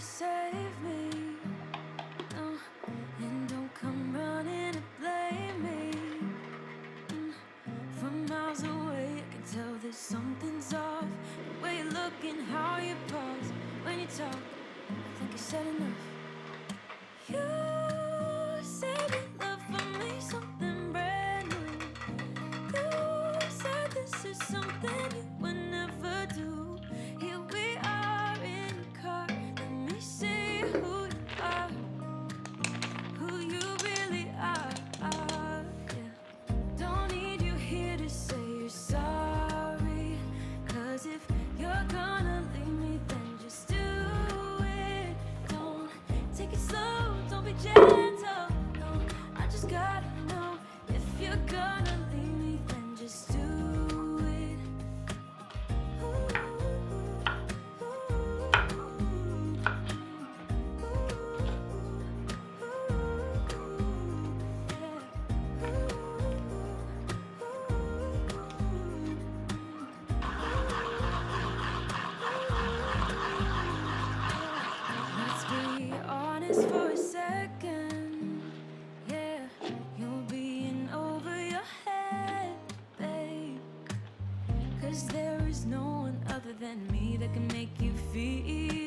save me. No, and don't come running to blame me. Mm, from miles away, I can tell that something's off. The way you look and how you pause when you talk. I think you said enough. You. for a second. Yeah, you're being over your head, babe. Cause there is no one other than me that can make you feel.